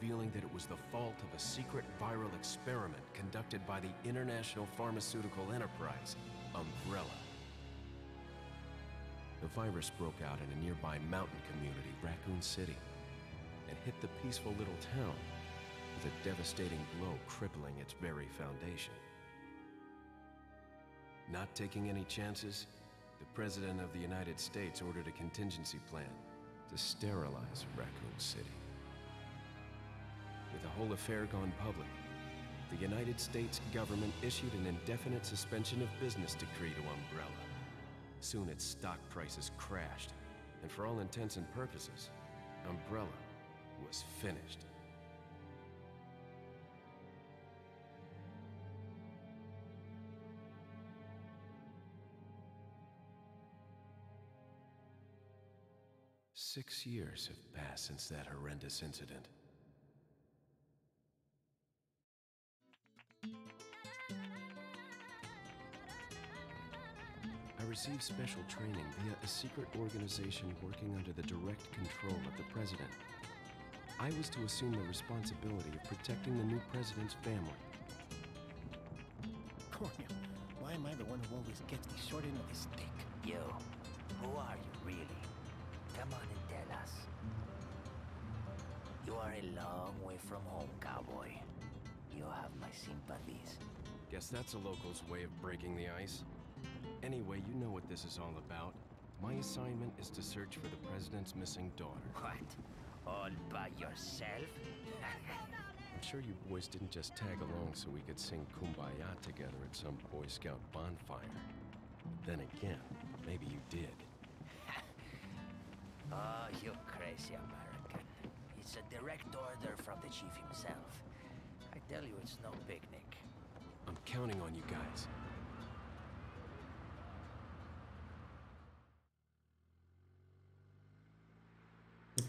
revealing that it was the fault of a secret viral experiment conducted by the international pharmaceutical enterprise, Umbrella. The virus broke out in a nearby mountain community, Raccoon City, and hit the peaceful little town with a devastating blow crippling its very foundation. Not taking any chances, the President of the United States ordered a contingency plan to sterilize Raccoon City. The whole affair gone public, the United States government issued an indefinite suspension of business decree to Umbrella. Soon its stock prices crashed, and for all intents and purposes, Umbrella was finished. Six years have passed since that horrendous incident. Received special training via a secret organization working under the direct control of the president. I was to assume the responsibility of protecting the new president's family. Coño, why am I the one who always gets the short end of the stick? You, who are you really? Come on and tell us. You are a long way from home, cowboy. You have my sympathies. Guess that's a local's way of breaking the ice. Anyway, you know what this is all about. My assignment is to search for the president's missing daughter. What? All by yourself? I'm sure you boys didn't just tag along so we could sing Kumbaya together at some Boy Scout bonfire. Then again, maybe you did. oh, you crazy American. It's a direct order from the chief himself. I tell you, it's no picnic. I'm counting on you guys.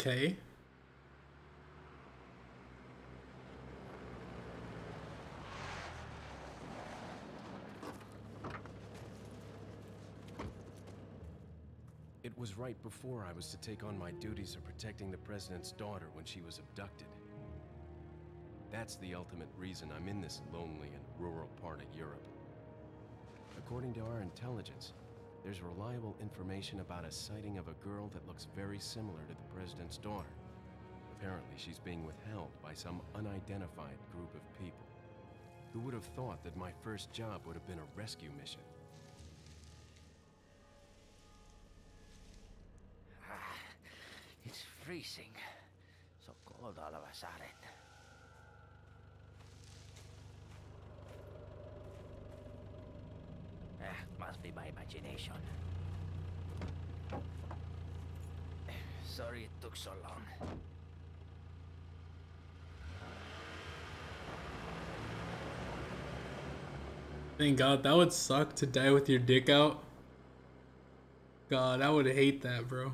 Okay. It was right before I was to take on my duties of protecting the president's daughter when she was abducted. That's the ultimate reason I'm in this lonely and rural part of Europe. According to our intelligence, there's reliable information about a sighting of a girl that looks very similar to the president's daughter. Apparently, she's being withheld by some unidentified group of people. Who would have thought that my first job would have been a rescue mission? Ah, it's freezing. So cold all of us a sudden. Must be my imagination. Sorry it took so long. Thank God, that would suck to die with your dick out. God, I would hate that, bro.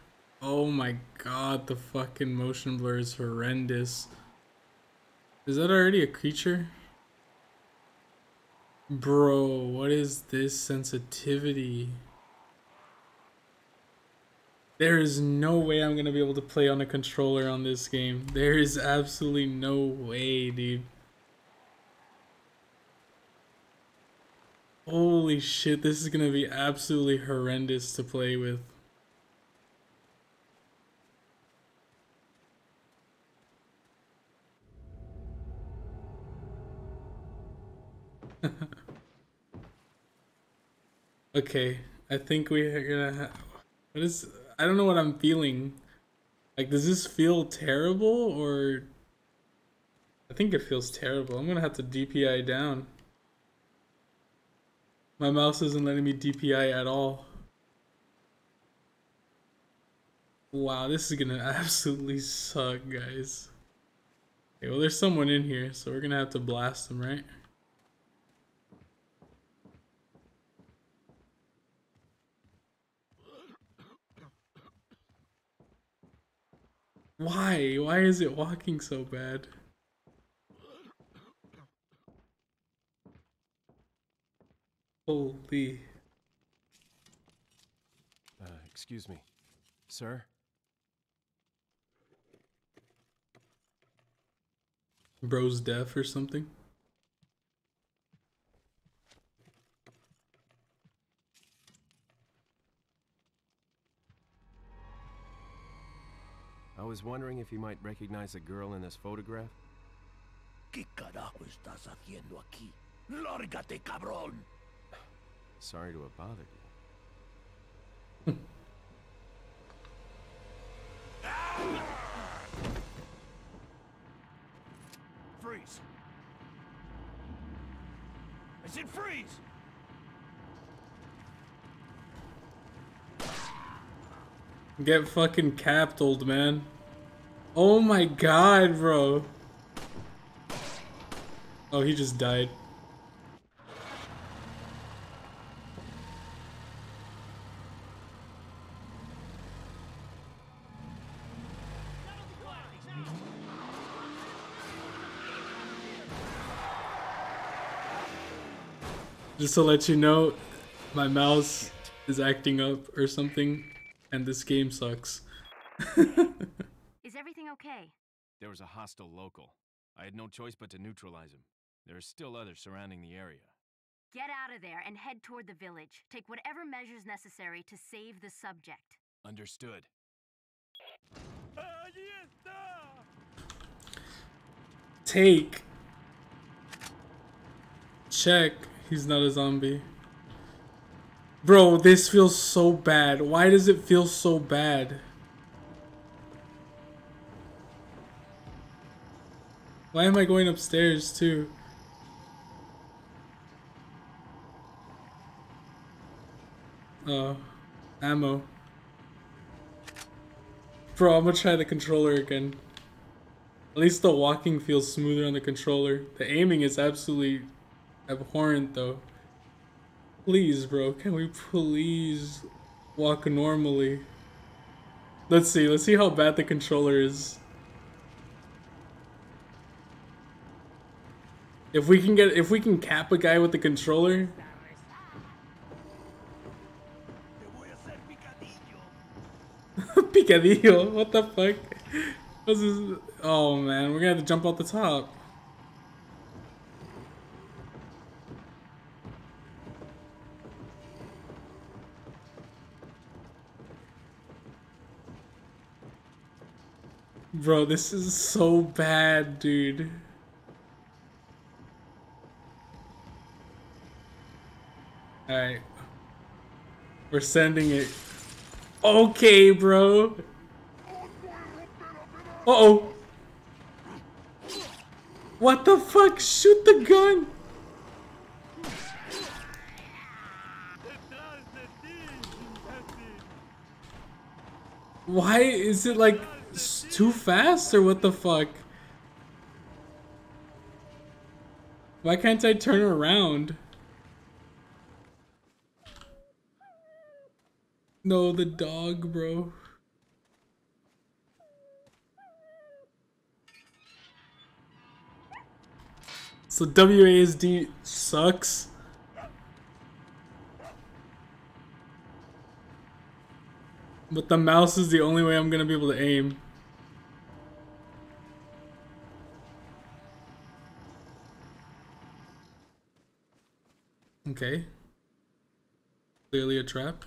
Oh my god, the fucking motion blur is horrendous. Is that already a creature? Bro, what is this sensitivity? There is no way I'm gonna be able to play on a controller on this game. There is absolutely no way, dude. Holy shit, this is gonna be absolutely horrendous to play with. okay, I think we're gonna have. What is. I don't know what I'm feeling. Like, does this feel terrible or. I think it feels terrible. I'm gonna have to DPI down. My mouse isn't letting me DPI at all. Wow, this is gonna absolutely suck, guys. Okay, well, there's someone in here, so we're gonna have to blast them, right? Why? Why is it walking so bad? Holy. Uh, excuse me. Sir? Bro's deaf or something? I was wondering if you might recognize a girl in this photograph? ¿Qué carajo estás haciendo aquí? ¡Lárgate, cabrón! Sorry to have bothered you. Freeze! I said freeze! Get fucking capped, old man. Oh my god, bro. Oh, he just died. Just to let you know, my mouse is acting up or something, and this game sucks. Is everything okay? There was a hostile local. I had no choice but to neutralize him. There are still others surrounding the area. Get out of there and head toward the village. Take whatever measures necessary to save the subject. Understood. Take. Check. He's not a zombie. Bro, this feels so bad. Why does it feel so bad? Why am I going upstairs too? Oh, ammo. Bro, I'm gonna try the controller again. At least the walking feels smoother on the controller. The aiming is absolutely abhorrent though. Please, bro, can we please walk normally? Let's see, let's see how bad the controller is. If we can get, if we can cap a guy with the controller, picadillo! what the fuck? This? Oh man, we're gonna have to jump off the top. Bro, this is so bad, dude. Alright. We're sending it. Okay, bro. Uh-oh. What the fuck? Shoot the gun. Why is it like too fast or what the fuck? Why can't I turn around? No, the dog, bro. So WASD sucks. But the mouse is the only way I'm gonna be able to aim. Okay. Clearly a trap.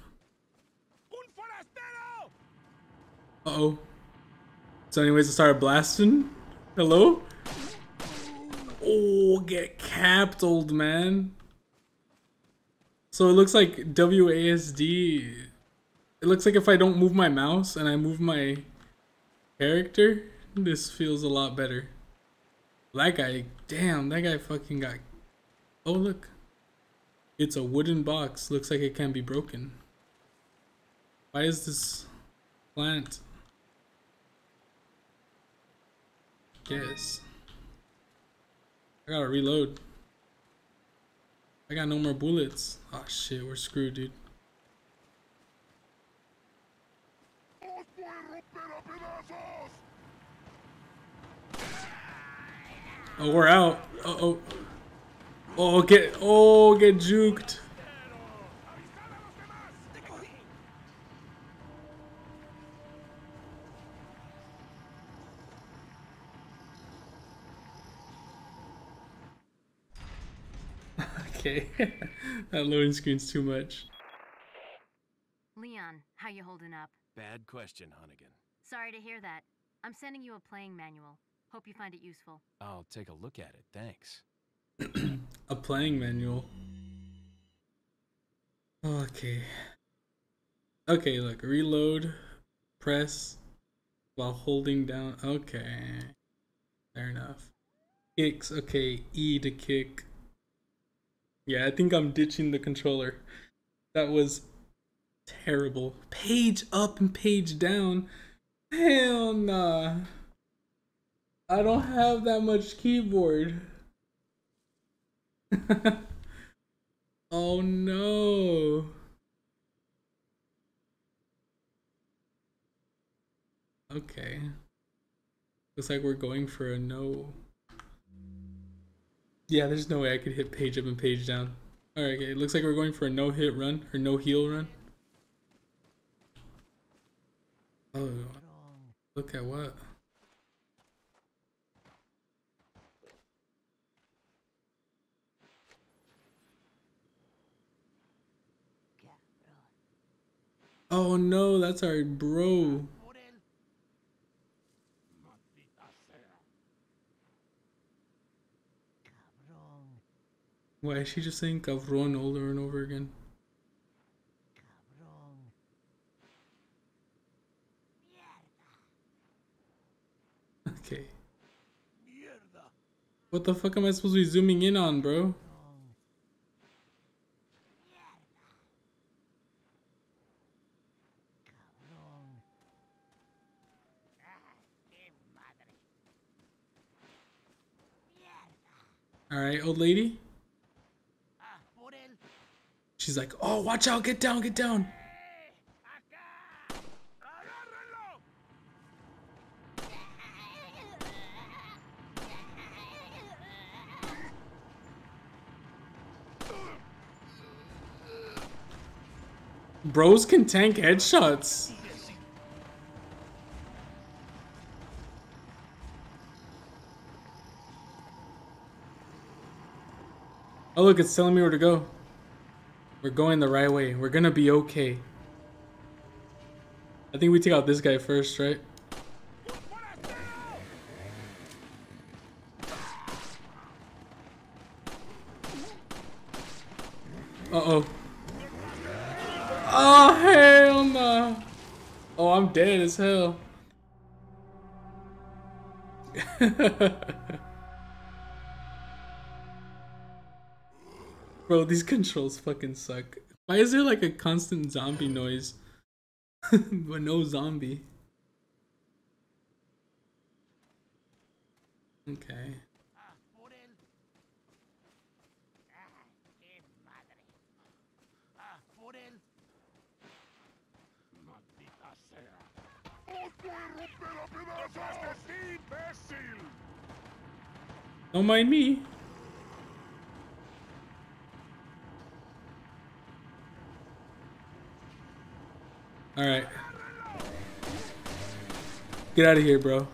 Uh-oh. So anyways, I started blasting. Hello? Oh, get capped, old man. So it looks like WASD. It looks like if I don't move my mouse and I move my character, this feels a lot better. That guy, damn, that guy fucking got... Oh, look. It's a wooden box. Looks like it can be broken. Why is this plant? Guess. I gotta reload. I got no more bullets. Oh shit, we're screwed, dude. Oh, we're out. Uh oh. Oh, get. Oh, get juked. okay. that loading screen's too much. Leon, how you holding up? Bad question, Hunnigan. Sorry to hear that. I'm sending you a playing manual. Hope you find it useful. I'll take a look at it, thanks. A playing manual. Okay. Okay, look, reload, press while holding down. Okay. Fair enough. Kicks, okay, E to kick. Yeah, I think I'm ditching the controller. That was terrible. Page up and page down. Hell nah. I don't have that much keyboard. oh no. Okay. Looks like we're going for a no. Yeah, there's no way I could hit page up and page down. Alright, okay. It looks like we're going for a no hit run or no heal run. Oh, look at what? Oh no, that's our bro. Why is she just saying cabron over and over again? Okay. What the fuck am I supposed to be zooming in on, bro? Alright, old lady. She's like, oh, watch out, get down, get down. Bros can tank headshots. Oh look, it's telling me where to go. We're going the right way. We're gonna be okay. I think we take out this guy first, right? Uh-oh. Oh, hell no. Oh, I'm dead as hell. Bro, these controls fucking suck. Why is there like a constant zombie noise? but no zombie. Okay. Don't mind me. Alright. Get out of here, bro.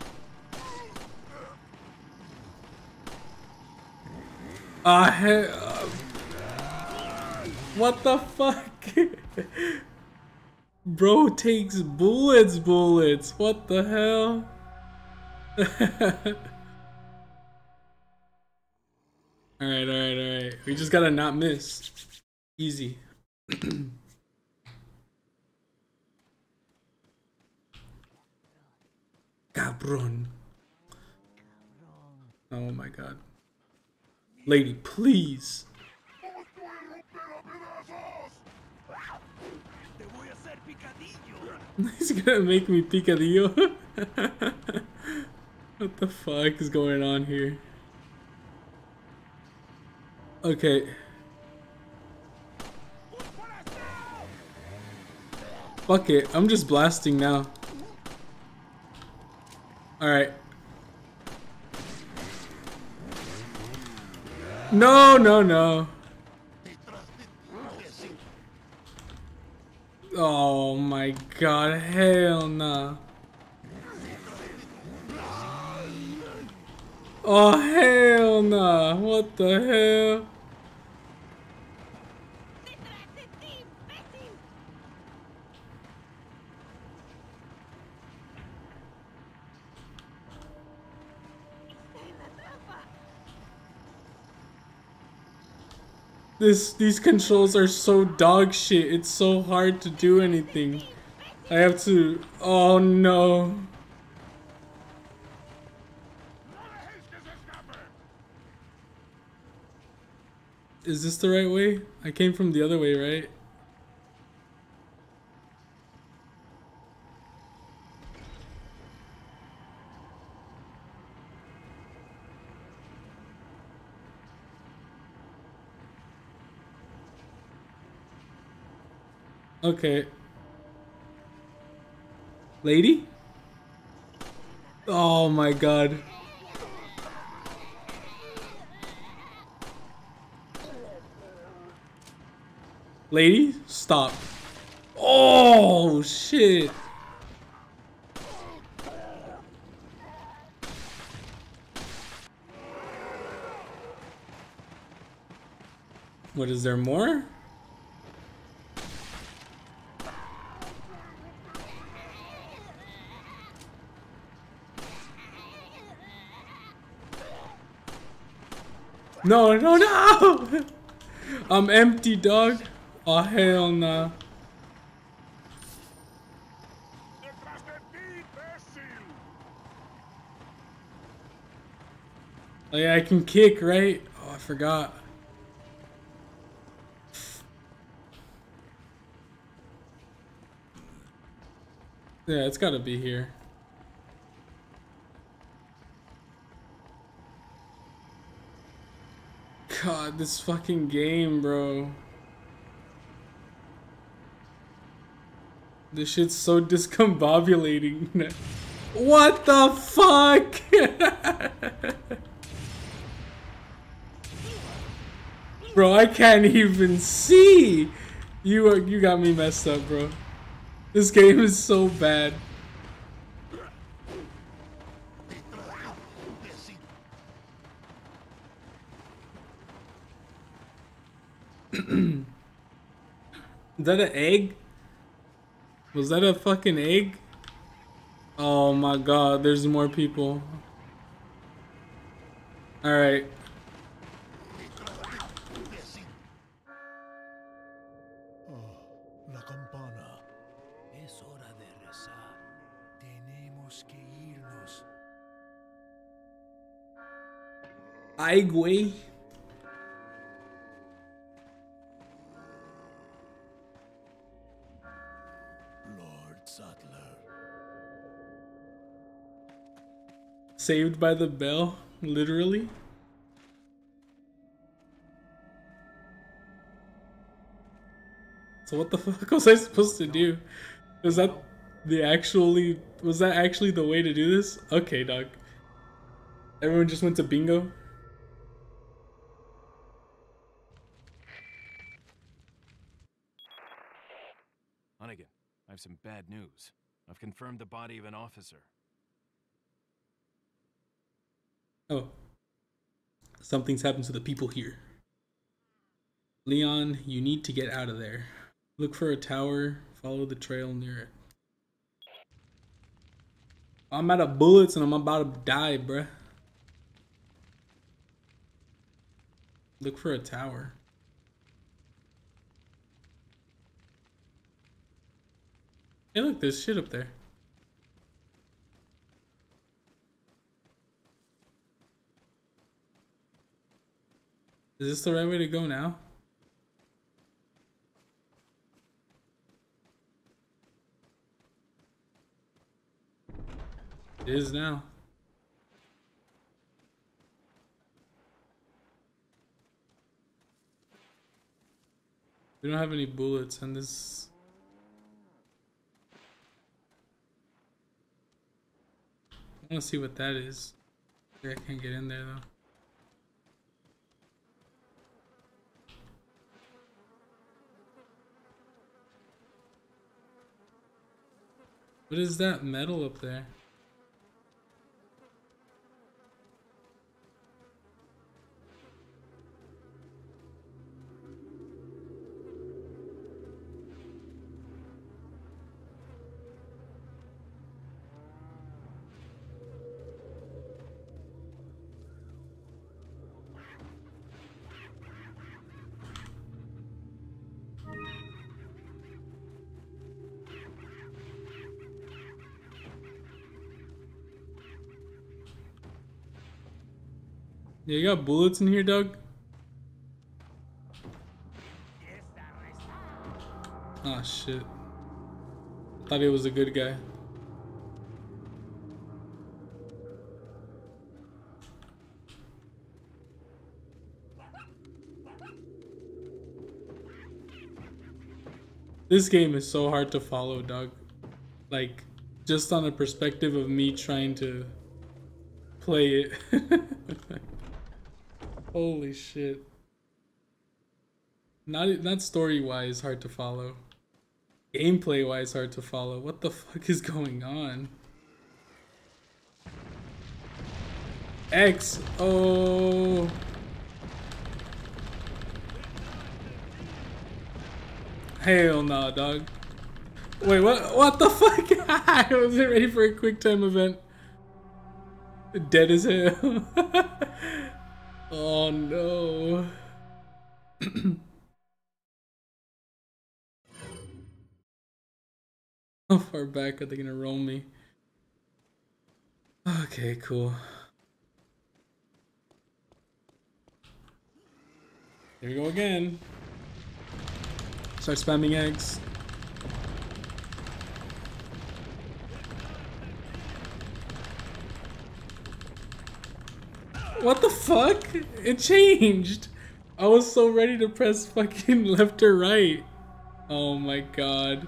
He- uh, what the fuck? Bro takes bullets, bullets. What the hell? alright, alright, alright. We just gotta not miss. Easy. Cabron. Oh my god. Lady, please. He's gonna make me picadillo. what the fuck is going on here? Okay. Fuck it, I'm just blasting now. Alright. No, no, no. Oh my god, hell nah. Oh hell nah, what the hell? This these controls are so dog shit. It's so hard to do anything. I have to Oh no. Is this the right way? I came from the other way, right? Okay. Lady? Oh my god. Lady, stop. Oh shit. What is there more? No, no, no! I'm empty, dog. Oh, hell nah. Oh, yeah, I can kick, right? Oh, I forgot. Yeah, it's gotta be here. God, this fucking game, bro. This shit's so discombobulating. what the fuck? bro, I can't even see. You you got me messed up, bro. This game is so bad. That an egg? Was that a fucking egg? Oh my god, there's more people. Alright. La campana. Saved by the bell, literally. So what the fuck was I supposed to do? Was that the actually was that actually the way to do this? Okay, dog. Everyone just went to bingo. Hunnigan, I have some bad news. I've confirmed the body of an officer. Oh. Something's happened to the people here. Leon, you need to get out of there. Look for a tower, follow the trail near it. I'm out of bullets and I'm about to die, bruh. Look for a tower. Hey, look, there's shit up there. Is this the right way to go now? It is now. We don't have any bullets and this I want to see what that is. I can't get in there though. What is that metal up there? Yeah, you got bullets in here, Doug? Oh shit. Thought he was a good guy. This game is so hard to follow, Doug. Like, just on a perspective of me trying to play it. Holy shit. Not not story wise hard to follow. Gameplay wise hard to follow. What the fuck is going on? X. Oh. Hell nah, dog. Wait, what? What the fuck? I wasn't ready for a quick time event. Dead as hell. oh no. How far back are they gonna roll me? Okay, cool. Here we go again. Start spamming eggs. What the fuck? It changed. I was so ready to press fucking left or right. Oh my god.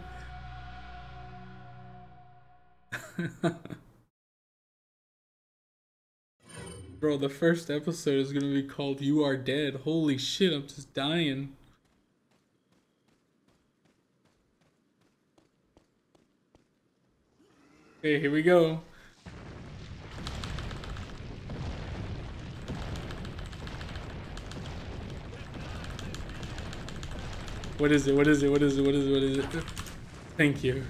Bro, the first episode is gonna be called You Are Dead. Holy shit, I'm just dying. Okay, here we go. What is it? What is it? What is it? What is it? What is it? Thank you.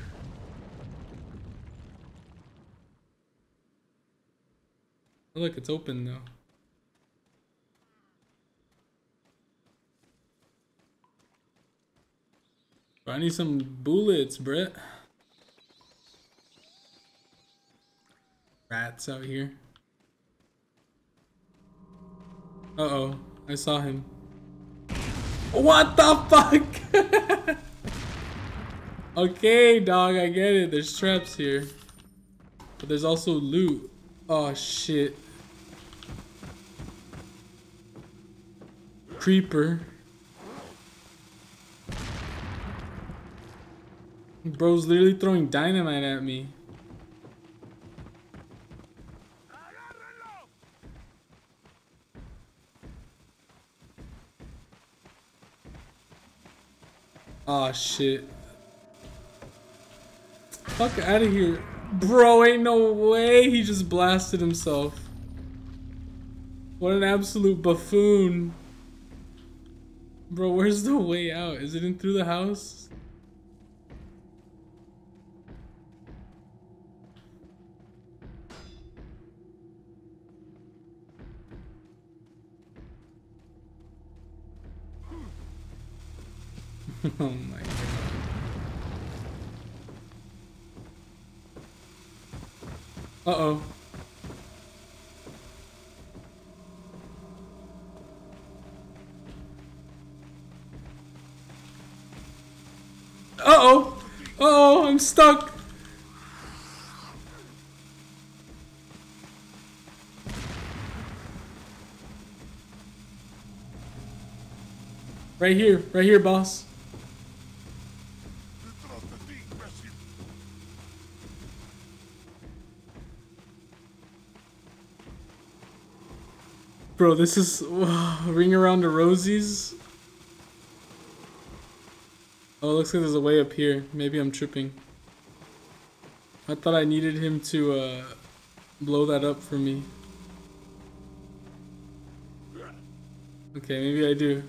Oh, look, it's open now. I need some bullets, Brett. Rats out here. Uh-oh. I saw him. What the fuck? okay, dog, I get it. There's traps here. But there's also loot. Oh, shit. Creeper. Bro's literally throwing dynamite at me. Oh shit. Fuck out of here. Bro, ain't no way he just blasted himself. What an absolute buffoon. Bro, where's the way out? Is it in through the house? oh my god. Uh-oh. Uh-oh! Uh-oh, I'm stuck! Right here, right here, boss. Bro, this is ring around the rosies. Oh, it looks like there's a way up here. Maybe I'm tripping. I thought I needed him to uh, blow that up for me. Okay, maybe I do.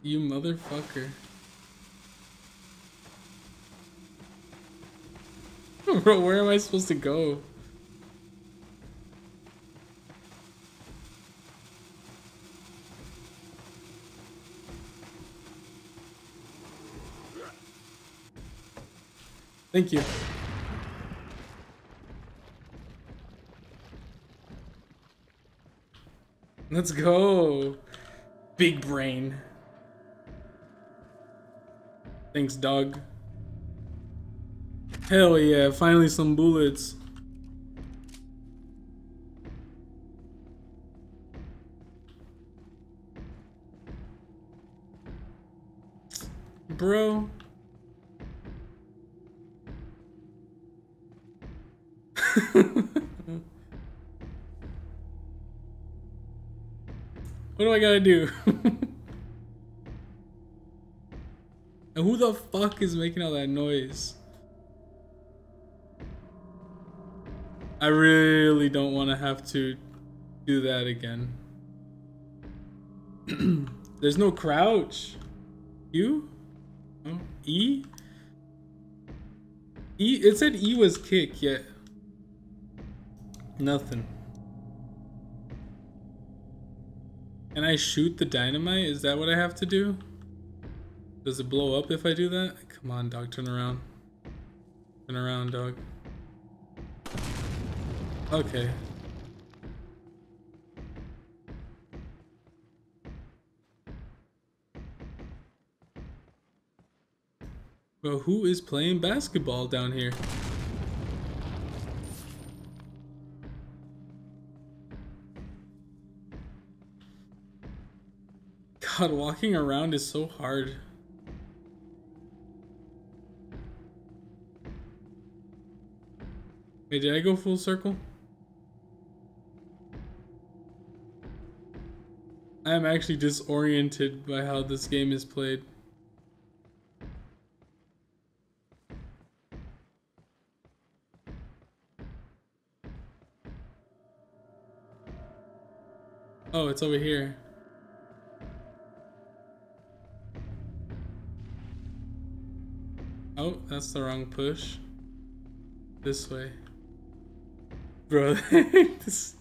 You motherfucker. Bro, where am I supposed to go? Thank you. Let's go. Big brain. Thanks, dog. Hell yeah, finally some bullets. Bro. What do I gotta do? and who the fuck is making all that noise? I really don't want to have to do that again. There's no crouch. You? Oh, e? E? It said E was kick, yet. Nothing. Can I shoot the dynamite? Is that what I have to do? Does it blow up if I do that? Come on, dog, turn around. Turn around, dog. Okay. Well, who is playing basketball down here? God, walking around is so hard. Wait, did I go full circle? I am actually disoriented by how this game is played. Oh, it's over here. Oh, that's the wrong push. This way. Bro, this...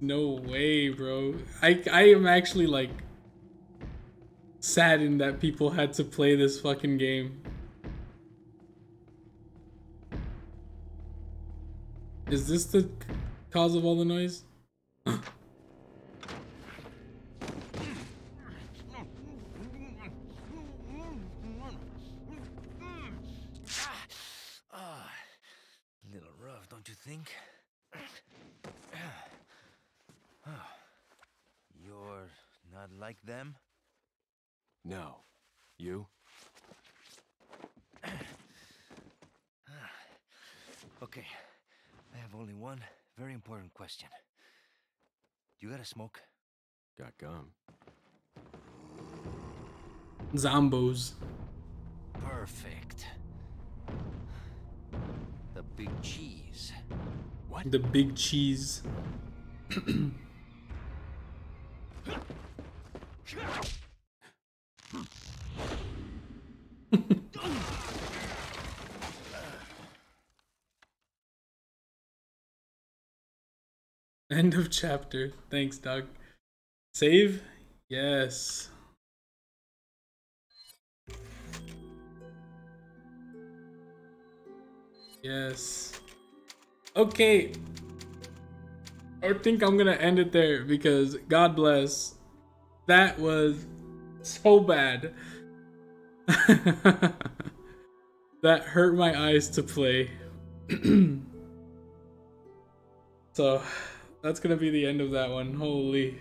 No way, bro. I, I am actually, like, saddened that people had to play this fucking game. Is this the cause of all the noise? like them? No. You? okay. I have only one very important question. You got a smoke? Got gum. Zombos. Perfect. The big cheese. What? What? The big cheese. End of chapter. Thanks, Doug. Save? Yes. Yes. Okay. I think I'm gonna end it there because God bless. That was so bad. that hurt my eyes to play. so that's gonna be the end of that one. Holy.